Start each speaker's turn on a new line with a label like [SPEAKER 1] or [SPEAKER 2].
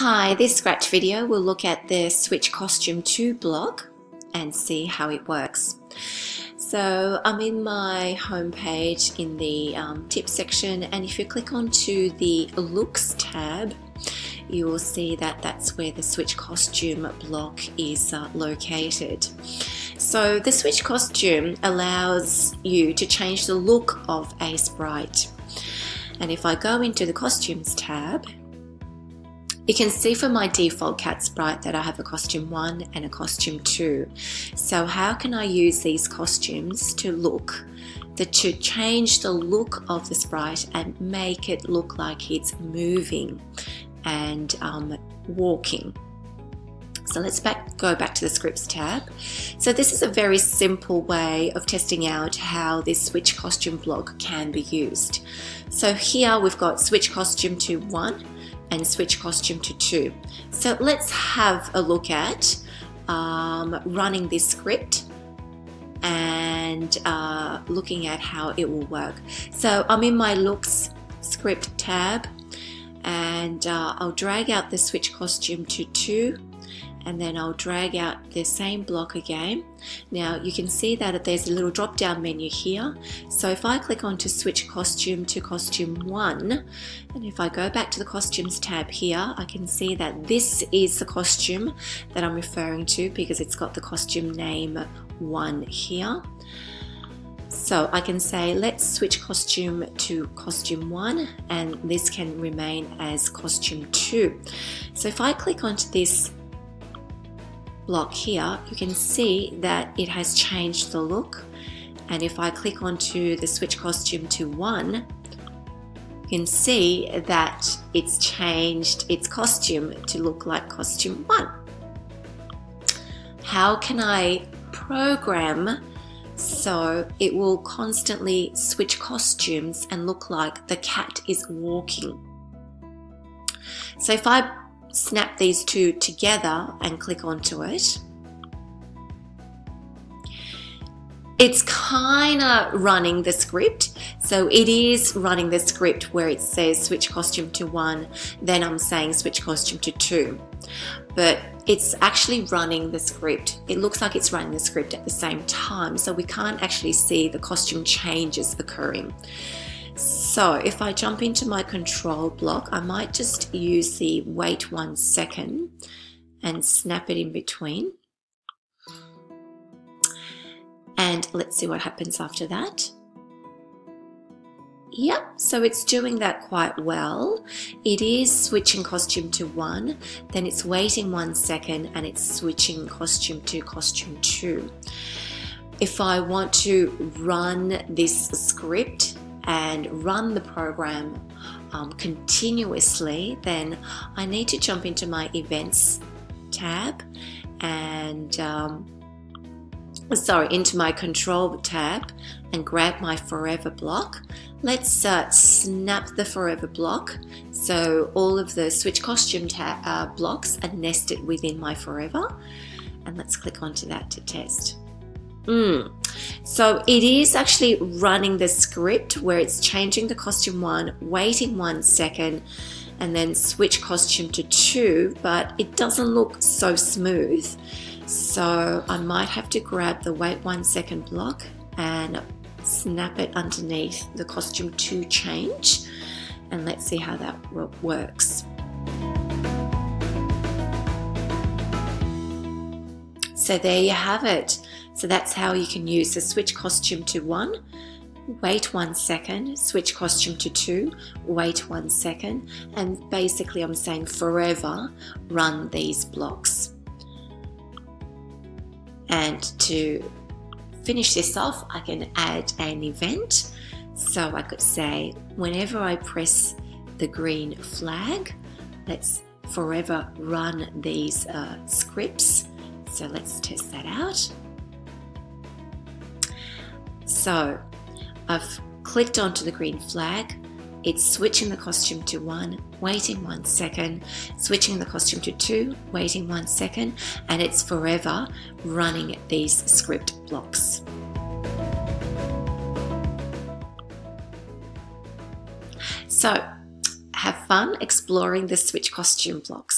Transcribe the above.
[SPEAKER 1] Hi, this Scratch video will look at the Switch Costume To block and see how it works. So I'm in my homepage in the um, tips section and if you click onto the looks tab you will see that that's where the switch costume block is uh, located. So the switch costume allows you to change the look of a sprite. And if I go into the costumes tab you can see for my default cat sprite that I have a costume 1 and a costume 2. So how can I use these costumes to look, to change the look of the sprite and make it look like it's moving and um, walking. So let's back, go back to the scripts tab. So this is a very simple way of testing out how this switch costume block can be used. So here we've got switch costume to 1 and switch costume to 2. So let's have a look at um, running this script and uh, looking at how it will work. So I'm in my looks script tab and uh, I'll drag out the switch costume to 2 and then I'll drag out the same block again. Now you can see that there's a little drop down menu here. So if I click on to switch costume to costume 1 and if I go back to the costumes tab here I can see that this is the costume that I'm referring to because it's got the costume name 1 here. So I can say let's switch costume to costume 1 and this can remain as costume 2. So if I click onto this block here, you can see that it has changed the look. And if I click onto the switch costume to one, you can see that it's changed its costume to look like costume one. How can I program so it will constantly switch costumes and look like the cat is walking? So if I snap these two together and click onto it, it's kind of running the script. So it is running the script where it says switch costume to one, then I'm saying switch costume to two. But it's actually running the script. It looks like it's running the script at the same time, so we can't actually see the costume changes occurring. So if I jump into my control block, I might just use the wait one second and snap it in between. And let's see what happens after that. Yep, so it's doing that quite well. It is switching costume to one, then it's waiting one second and it's switching costume to costume two. If I want to run this script and run the program um, continuously, then I need to jump into my events tab and um, sorry, into my control tab and grab my forever block. Let's uh, snap the forever block so all of the switch costume uh, blocks are nested within my forever. And let's click onto that to test. Mm. So it is actually running the script where it's changing the costume one, waiting one second, and then switch costume to two, but it doesn't look so smooth. So I might have to grab the wait one second block and snap it underneath the costume two change. And let's see how that works. So there you have it. So that's how you can use the switch costume to one, wait one second, switch costume to two, wait one second, and basically I'm saying forever run these blocks. And to finish this off, I can add an event. So I could say, whenever I press the green flag, let's forever run these uh, scripts. So let's test that out. So I've clicked onto the green flag. It's switching the costume to one, waiting one second, switching the costume to two, waiting one second, and it's forever running these script blocks. So have fun exploring the switch costume blocks.